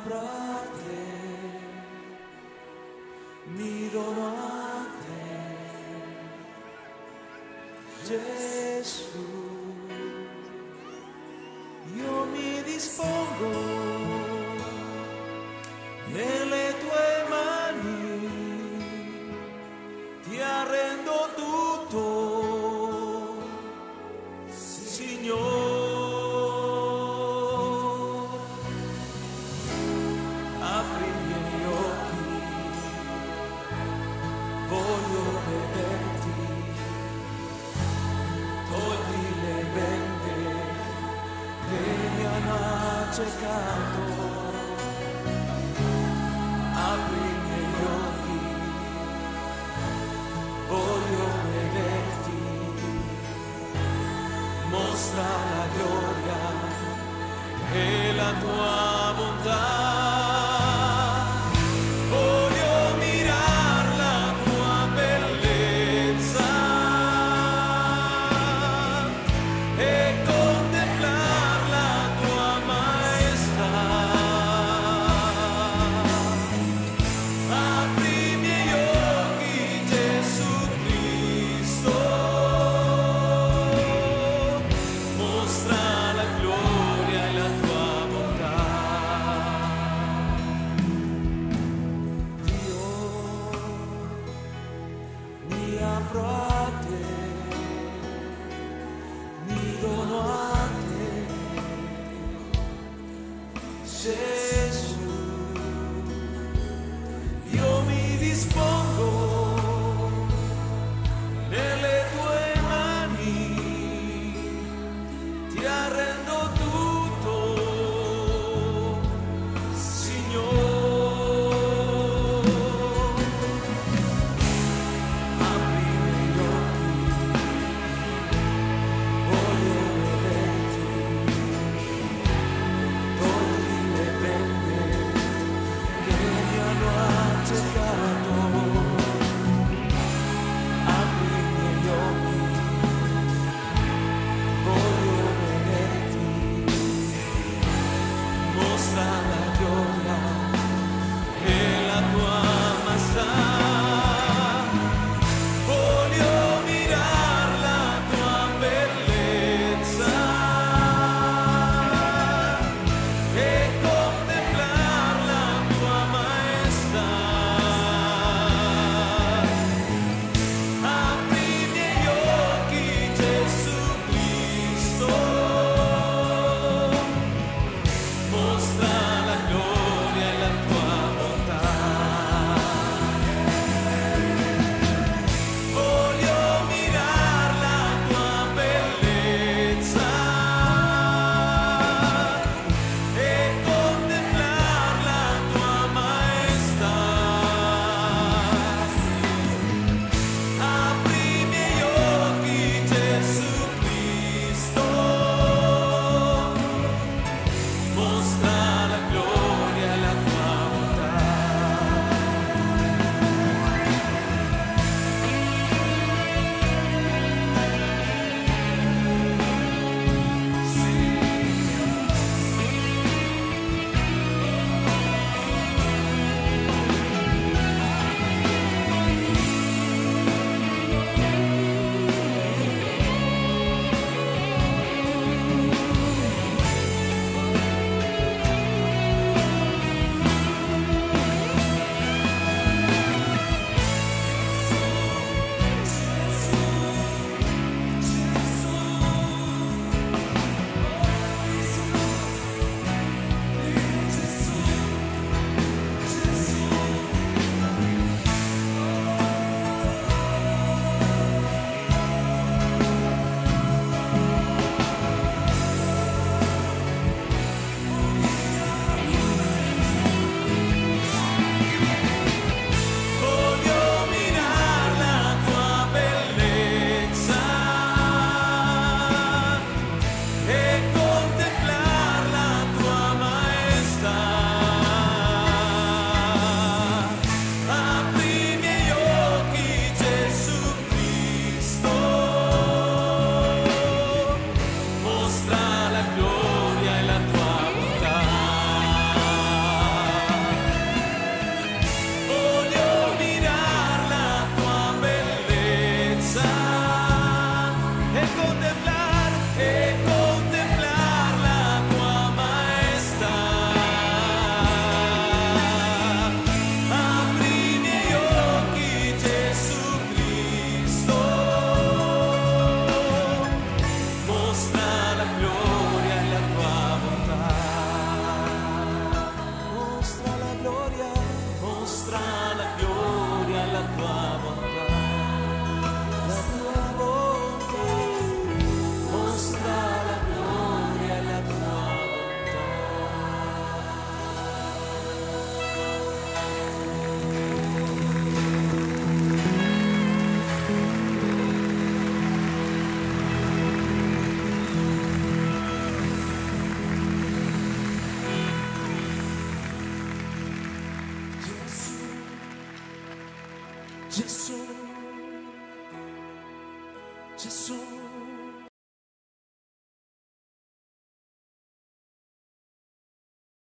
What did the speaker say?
sembra te, mirano a te, Gesù. accecato. Apri i miei occhi, voglio vederti. Mostra la gloria e la tua explode. Gesù, Gesù,